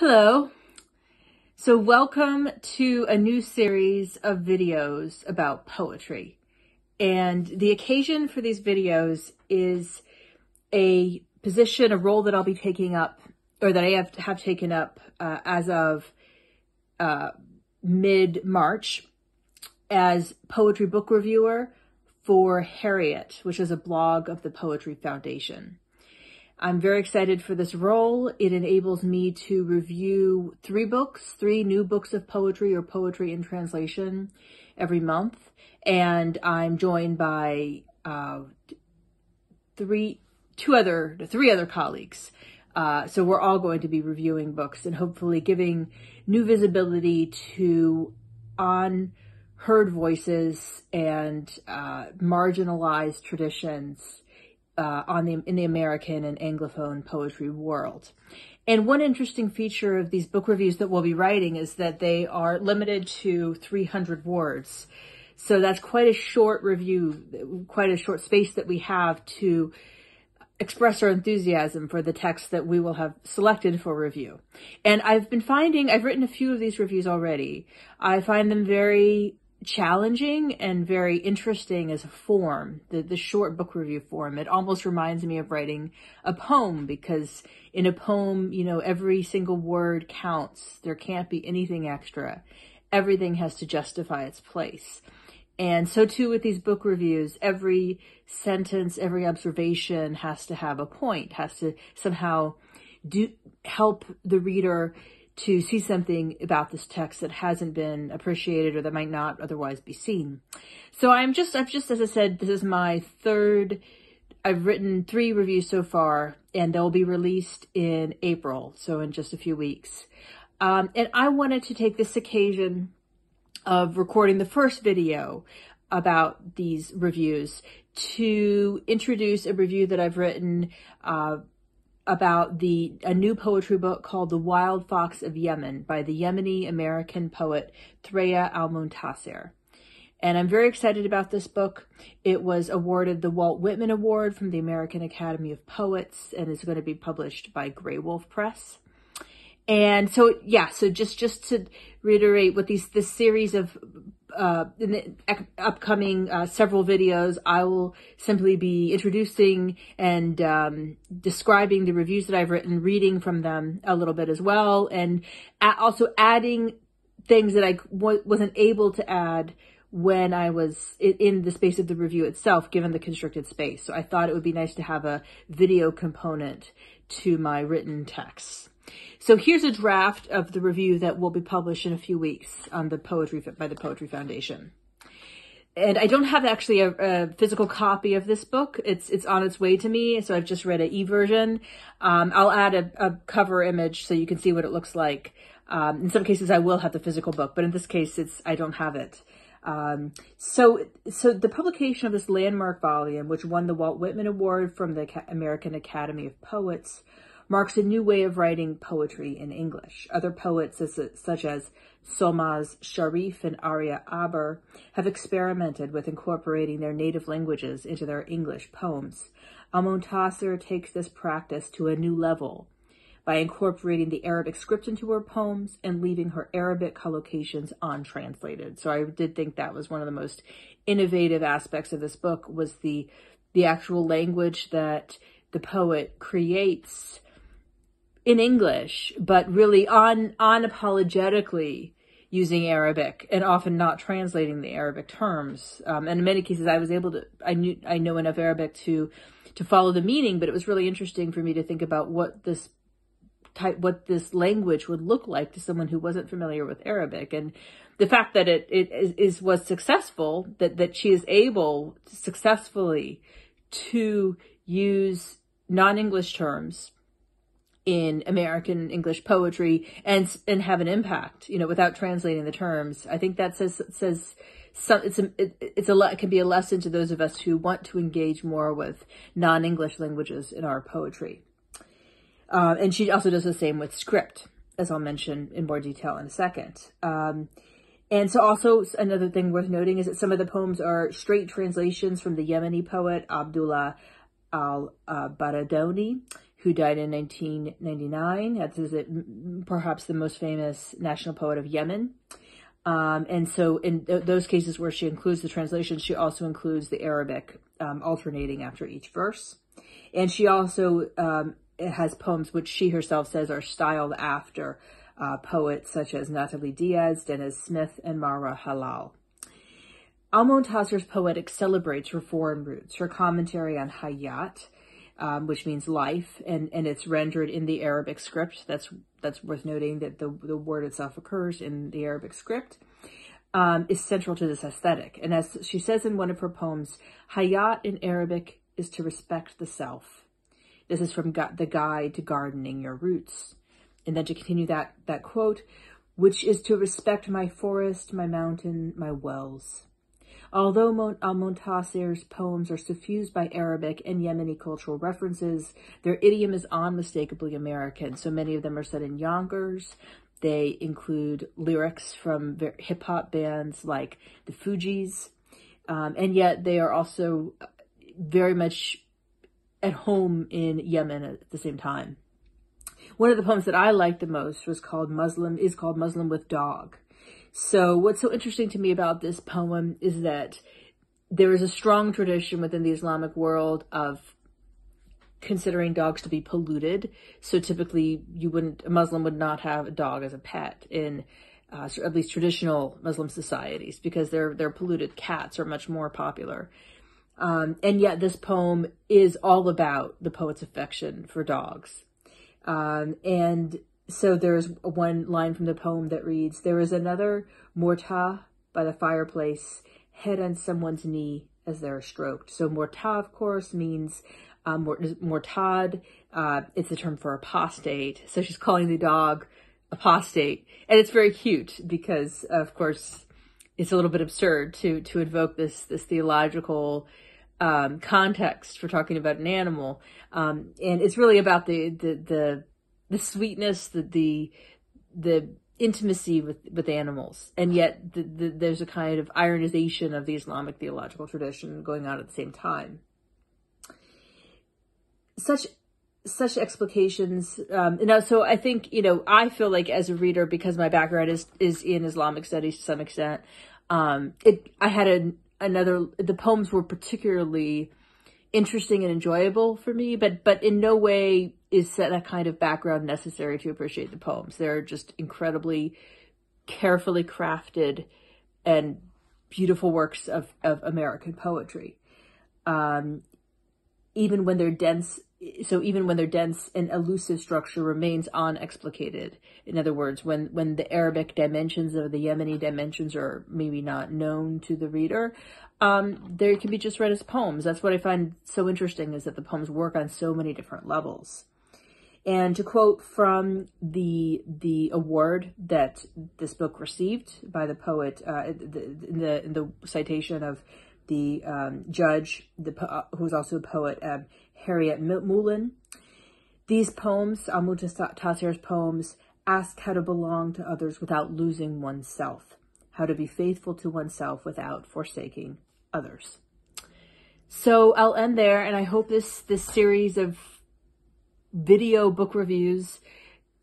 Hello. So welcome to a new series of videos about poetry. And the occasion for these videos is a position, a role that I'll be taking up, or that I have, have taken up uh, as of uh, mid-March as poetry book reviewer for Harriet, which is a blog of the Poetry Foundation. I'm very excited for this role. It enables me to review three books, three new books of poetry or poetry in translation every month. And I'm joined by uh, three, two other, three other colleagues. Uh, so we're all going to be reviewing books and hopefully giving new visibility to unheard voices and uh, marginalized traditions uh, on the in the American and Anglophone poetry world. And one interesting feature of these book reviews that we'll be writing is that they are limited to 300 words. So that's quite a short review, quite a short space that we have to express our enthusiasm for the text that we will have selected for review. And I've been finding, I've written a few of these reviews already. I find them very challenging and very interesting as a form, the, the short book review form. It almost reminds me of writing a poem because in a poem, you know, every single word counts. There can't be anything extra. Everything has to justify its place. And so too with these book reviews, every sentence, every observation has to have a point, has to somehow do help the reader to see something about this text that hasn't been appreciated or that might not otherwise be seen. So I'm just, I've just, as I said, this is my third, I've written three reviews so far and they'll be released in April. So in just a few weeks. Um, and I wanted to take this occasion of recording the first video about these reviews to introduce a review that I've written, uh, about the a new poetry book called The Wild Fox of Yemen by the Yemeni American poet Threa Almontaser. And I'm very excited about this book. It was awarded the Walt Whitman Award from the American Academy of Poets and is going to be published by Graywolf Press. And so, yeah, so just, just to reiterate what these, this series of uh, in the upcoming uh, several videos, I will simply be introducing and um, describing the reviews that I've written, reading from them a little bit as well, and also adding things that I w- wasn't able to add when I was in the space of the review itself, given the constricted space. So I thought it would be nice to have a video component to my written texts. So here's a draft of the review that will be published in a few weeks on the poetry by the Poetry Foundation. And I don't have actually a, a, physical copy of this book. It's it's on its way to me, so I've just read an e-version. Um, I'll add a, a, cover image so you can see what it looks like. Um, in some cases, I will have the physical book, but in this case, it's I don't have it. Um, so, so the publication of this landmark volume, which won the Walt Whitman Award from the American Academy of Poets, marks a new way of writing poetry in English. Other poets such as Solmaz Sharif and Aria Aber have experimented with incorporating their native languages into their English poems. Almontaser takes this practice to a new level by incorporating the Arabic script into her poems and leaving her Arabic collocations untranslated. So I did think that was one of the most innovative aspects of this book was the the actual language that the poet creates in English, but really on unapologetically using Arabic and often not translating the Arabic terms. Um, and in many cases, I was able to, I knew, I know enough Arabic to, to follow the meaning, but it was really interesting for me to think about what this type, what this language would look like to someone who wasn't familiar with Arabic. And the fact that it, it is, is was successful, that, that she is able successfully to use non-English terms in American English poetry and and have an impact, you know, without translating the terms. I think that says says some, it's a it, it's a it can be a lesson to those of us who want to engage more with non-English languages in our poetry. Uh, and she also does the same with script, as I'll mention in more detail in a second. Um, and so also another thing worth noting is that some of the poems are straight translations from the Yemeni poet Abdullah al-Baradouni, who died in 1999. That is perhaps the most famous national poet of Yemen. Um, and so in th- those cases where she includes the translation, she also includes the Arabic um, alternating after each verse. And she also um, has poems which she herself says are styled after uh, poets such as Natalie Diaz, Danez Smith, and Marwa Helal. Almontaser's poetic celebrates her foreign roots. Her commentary on Hayat, um, which means life, and, and it's rendered in the Arabic script. That's that's worth noting that the, the word itself occurs in the Arabic script, um, is central to this aesthetic. And as she says in one of her poems, Hayat in Arabic is to respect the self. This is from the guide to gardening your roots. And then to continue that, that quote, which is to respect my forest, my mountain, my wells. Although Almontaser's poems are suffused by Arabic and Yemeni cultural references, their idiom is unmistakably American. So many of them are set in Yonkers. They include lyrics from hip hop bands like the Fugees. Um, and yet they are also very much at home in Yemen at the same time. One of the poems that I liked the most was called Muslim, is called Muslim with Dog. So what's so interesting to me about this poem is that there is a strong tradition within the Islamic world of considering dogs to be polluted. So typically you wouldn't, a Muslim would not have a dog as a pet in uh, at least traditional Muslim societies because their, their polluted cats are much more popular. Um, and yet this poem is all about the poet's affection for dogs. Um, and so there's one line from the poem that reads, There is another morta by the fireplace, head on someone's knee as they're stroked. So morta, of course, means um, mortad. Uh, it's a term for apostate. So she's calling the dog apostate. And it's very cute because, of course, it's a little bit absurd to, to invoke this, this theological um, context for talking about an animal. Um, and it's really about the, the, the, the sweetness, the, the, the intimacy with, with animals. And yet the, the, there's a kind of ironization of the Islamic theological tradition going on at the same time. Such such explications um you know so i think you know i feel like as a reader because my background is is in islamic studies to some extent um it i had a another the poems were particularly interesting and enjoyable for me but but in no way is set a kind of background necessary to appreciate the poems they're just incredibly carefully crafted and beautiful works of of american poetry um even when they're dense so even when their dense and elusive structure remains unexplicated, in other words, when, when the Arabic dimensions or the Yemeni dimensions are maybe not known to the reader, um, they can be just read as poems. That's what I find so interesting is that the poems work on so many different levels. And to quote from the the award that this book received by the poet uh, in the the citation of the um, judge, the uh, who's also a poet, uh, Harryette Mullen. These poems, Almontaser's poems, ask how to belong to others without losing oneself, how to be faithful to oneself without forsaking others. So I'll end there, and I hope this this series of video book reviews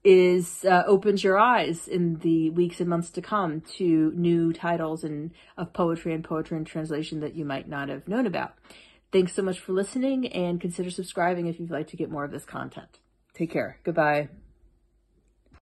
is uh, opens your eyes in the weeks and months to come to new titles and of poetry and poetry and translation that you might not have known about. Thanks so much for listening and consider subscribing if you'd like to get more of this content. Take care. Goodbye.